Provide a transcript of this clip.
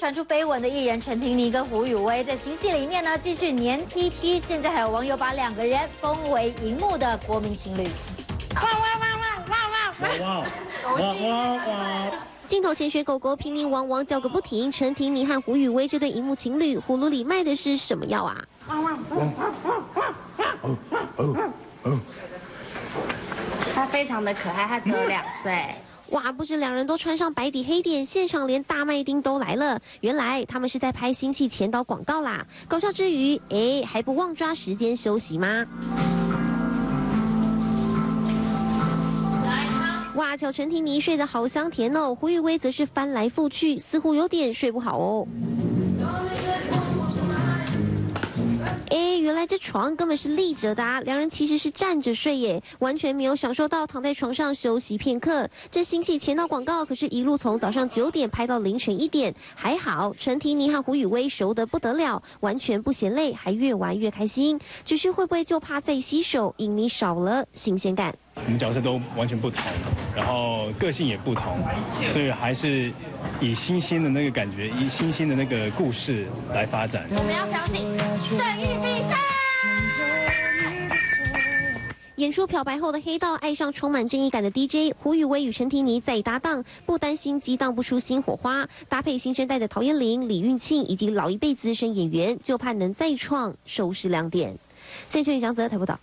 传出绯闻的艺人陈婷妮跟胡宇威在新戏里面呢继续黏 T T，现在还有网友把两个人封为荧幕的国民情侣。哇哇哇哇哇哇哇哇！镜头前学狗狗拼命汪汪叫个不停。陈婷妮和胡宇威这对荧幕情侣，葫芦里卖的是什么药啊？他非常的可爱，他只有两岁。哇！不止两人都穿上白底黑点，现场连大麦丁都来了。原来他们是在拍新戏前导广告啦。搞笑之余，哎，还不忘抓时间休息吗？哇！巧陈婷妮睡得好香甜哦，胡玉威则是翻来覆去，似乎有点睡不好哦。原来这床根本是立着的，啊！两人其实是站着睡耶，完全没有享受到躺在床上休息片刻。这星期前的广告可是一路从早上九点拍到凌晨一点，还好陈婷妮和胡宇威熟得不得了，完全不嫌累，还越玩越开心。只是会不会就怕再洗手，影迷少了新鲜感？我们角色都完全不同，然后个性也不同，所以还是以新鲜的那个感觉，以新鲜的那个故事来发展。我们要相信正义必胜。演出漂白后的黑道爱上充满正义感的 DJ 胡宇威与陈婷妮再搭档，不担心激荡不出新火花，搭配新生代的陶渊玲、李运庆以及老一辈资深演员，就怕能再创收视亮点。谢谢徐祥泽台报道。